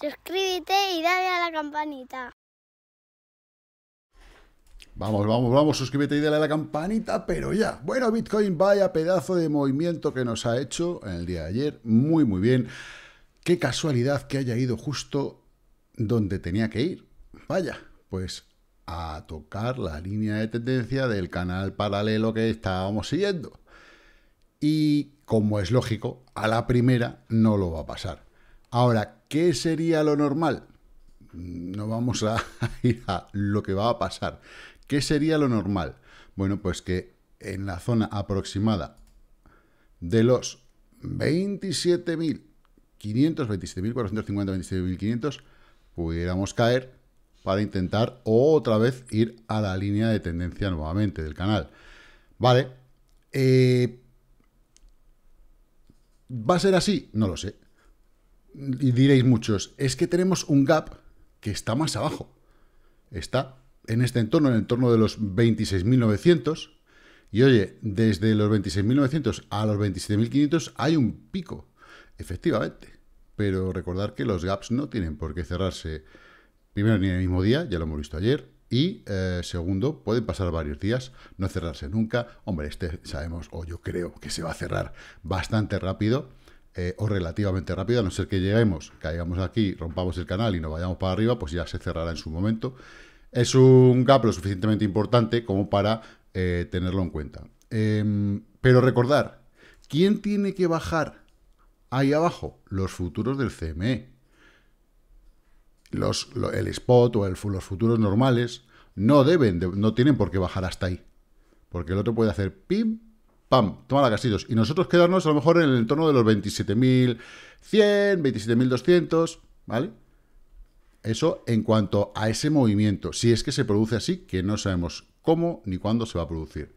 suscríbete y dale a la campanita. Vamos, vamos, vamos, suscríbete y dale a la campanita, pero ya. Bueno, Bitcoin, vaya pedazo de movimiento que nos ha hecho en el día de ayer. Muy, muy bien. Qué casualidad que haya ido justo donde tenía que ir. Vaya, pues a tocar la línea de tendencia del canal paralelo que estábamos siguiendo. Y como es lógico, a la primera no lo va a pasar. Ahora, ¿qué sería lo normal? No vamos a ir a lo que va a pasar. ¿Qué sería lo normal? Bueno, pues que en la zona aproximada de los 27.500, 27.450, 27.500, pudiéramos caer para intentar otra vez ir a la línea de tendencia nuevamente del canal. Vale. Eh, ¿Va a ser así? No lo sé. Diréis muchos, es que tenemos un gap que está más abajo. Está en este entorno, en el entorno de los 26.900. Y oye, desde los 26.900 a los 27.500 hay un pico, efectivamente. Pero recordar que los gaps no tienen por qué cerrarse Primero, ni el mismo día, ya lo hemos visto ayer. Y eh, segundo, pueden pasar varios días, no cerrarse nunca. Hombre, este sabemos, o yo creo que se va a cerrar bastante rápido, eh, o relativamente rápido, a no ser que lleguemos, caigamos aquí, rompamos el canal y nos vayamos para arriba, pues ya se cerrará en su momento. Es un gap lo suficientemente importante como para eh, tenerlo en cuenta. Em, pero recordar, ¿quién tiene que bajar ahí abajo? Los futuros del CME los, el spot o los futuros normales no deben, no tienen por qué bajar hasta ahí. Porque el otro puede hacer pim, pam, toma la castillos. Y nosotros quedarnos a lo mejor en el entorno de los 27.100, 27.200, ¿vale? Eso en cuanto a ese movimiento, si es que se produce así, que no sabemos cómo ni cuándo se va a producir.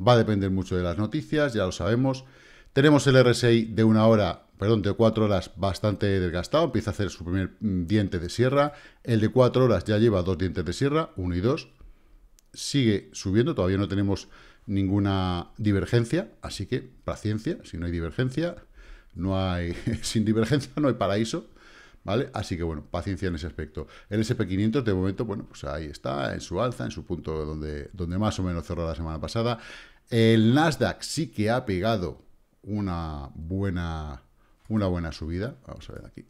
Va a depender mucho de las noticias, ya lo sabemos. Tenemos el RSI de una hora perdón, de cuatro horas bastante desgastado, empieza a hacer su primer mm, diente de sierra. El de cuatro horas ya lleva dos dientes de sierra, uno y dos. Sigue subiendo, todavía no tenemos ninguna divergencia, así que paciencia, si no hay divergencia, no hay, sin divergencia no hay paraíso, ¿vale? Así que bueno, paciencia en ese aspecto. El SP500 de momento, bueno, pues ahí está, en su alza, en su punto donde, donde más o menos cerró la semana pasada. El Nasdaq sí que ha pegado una buena una buena subida. Vamos a ver aquí.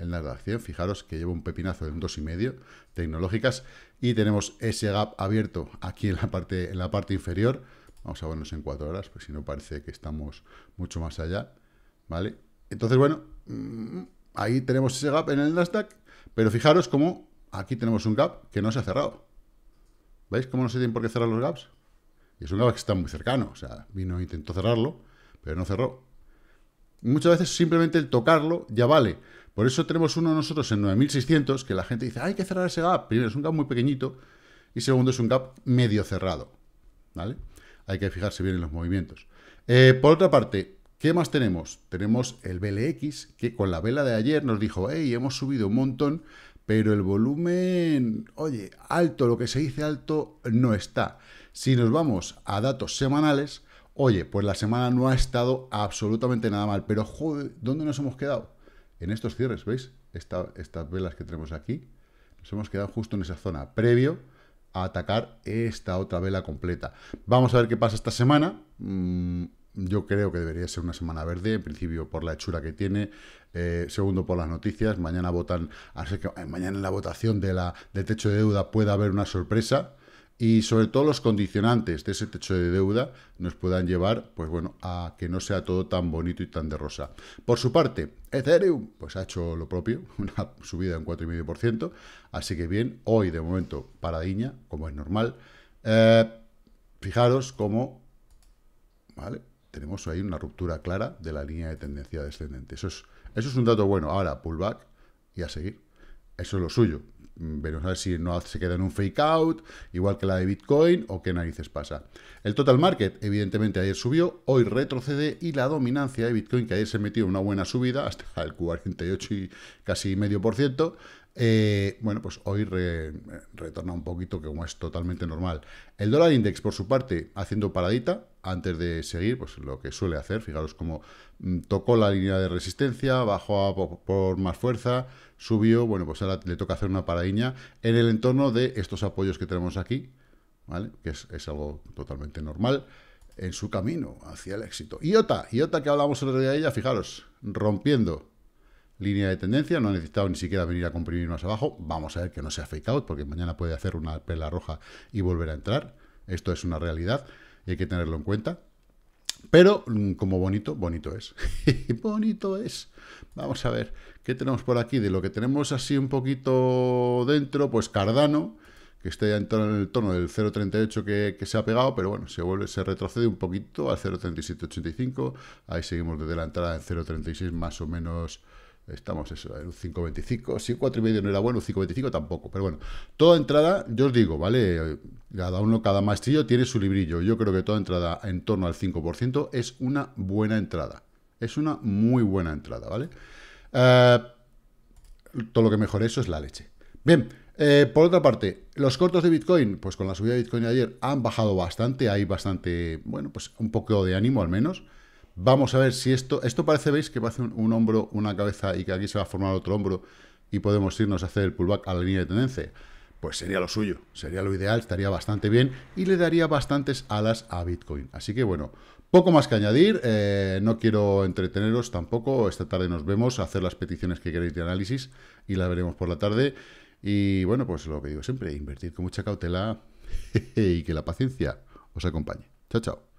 El Nasdaq 100, fijaros que lleva un pepinazo de un 2,5 tecnológicas y tenemos ese gap abierto aquí en la parte, en la parte inferior. Vamos a vernos en 4 horas, pues si no parece que estamos mucho más allá. ¿Vale? Entonces, bueno, mm, ahí tenemos ese gap en el Nasdaq, pero fijaros cómo aquí tenemos un gap que no se ha cerrado. ¿Veis cómo no se tienen por qué cerrar los gaps? Y es un gap que está muy cercano, o sea, vino e intentó cerrarlo, pero no cerró. Muchas veces simplemente el tocarlo ya vale. Por eso tenemos uno nosotros en 9600 que la gente dice, hay que cerrar ese gap. Primero, es un gap muy pequeñito y segundo, es un gap medio cerrado. ¿Vale? Hay que fijarse bien en los movimientos. Eh, por otra parte, ¿qué más tenemos? Tenemos el BLX que con la vela de ayer nos dijo, hey, hemos subido un montón, pero el volumen, oye, alto, lo que se dice alto, no está. Si nos vamos a datos semanales, Oye, pues la semana no ha estado absolutamente nada mal, pero joder, ¿dónde nos hemos quedado? En estos cierres, ¿veis? estas velas que tenemos aquí, nos hemos quedado justo en esa zona, previo a atacar esta otra vela completa. Vamos a ver qué pasa esta semana. Mm, yo creo que debería ser una semana verde, en principio por la hechura que tiene, eh, segundo por las noticias. Mañana votan, así que eh, mañana en la votación de la, del techo de deuda puede haber una sorpresa y sobre todo los condicionantes de ese techo de deuda nos puedan llevar, pues bueno, a que no sea todo tan bonito y tan de rosa. Por su parte, Ethereum, pues ha hecho lo propio, una subida de un 4,5%, así que bien, hoy de momento paradiña, como es normal. Eh, fijaros cómo, ¿vale? Tenemos ahí una ruptura clara de la línea de tendencia descendente. Eso es, eso es un dato bueno. Ahora, pullback y a seguir. Eso es lo suyo. Veremos a ver si no se queda en un fake out, igual que la de Bitcoin, o qué narices pasa. El total market, evidentemente, ayer subió, hoy retrocede, y la dominancia de Bitcoin, que ayer se metió una buena subida, hasta el 48 y casi medio por ciento, Eh, bueno, pues hoy retorna un poquito, que como es totalmente normal. El dólar index, por su parte, haciendo paradita, antes de seguir, pues lo que suele hacer, fijaros cómo mm, tocó la línea de resistencia, bajó por, más fuerza, subió, bueno, pues ahora le toca hacer una paradiña en el entorno de estos apoyos que tenemos aquí, ¿vale? Que es, es algo totalmente normal en su camino hacia el éxito. IOTA, IOTA que hablamos el otro día de ella, fijaros, rompiendo línea de tendencia, no ha necesitado ni siquiera venir a comprimir más abajo, vamos a ver que no sea fake out, porque mañana puede hacer una perla roja y volver a entrar, esto es una realidad y hay que tenerlo en cuenta. Pero mm, como bonito, bonito es. bonito es. Vamos a ver, ¿qué tenemos por aquí? De lo que tenemos así un poquito dentro, pues Cardano, que está ya en, el tono del 0.38 que, se ha pegado, pero bueno, se vuelve, se retrocede un poquito al 0.3785, ahí seguimos desde la entrada en 0.36 más o menos, estamos eso, en un 5.25, si 4.5 no era bueno, 5.25 tampoco, pero bueno, toda entrada, yo os digo, ¿vale? Cada uno, cada maestrillo tiene su librillo, yo creo que toda entrada en torno al 5% es una buena entrada, es una muy buena entrada, ¿vale? Eh, todo lo que mejor eso es la leche. Bien, eh, por otra parte, los cortos de Bitcoin, pues con la subida de Bitcoin de ayer han bajado bastante, hay bastante, bueno, pues un poco de ánimo al menos. Vamos a ver si esto, esto parece, veis, que parece un, un hombro, una cabeza y que aquí se va a formar otro hombro y podemos irnos a hacer el pullback a la línea de tendencia. Pues sería lo suyo, sería lo ideal, estaría bastante bien y le daría bastantes alas a Bitcoin. Así que bueno, poco más que añadir, eh, no quiero entreteneros tampoco, esta tarde nos vemos a hacer las peticiones que queréis de análisis y la veremos por la tarde. Y bueno, pues lo que digo siempre, invertir con mucha cautela y que la paciencia os acompañe. Chao, chao.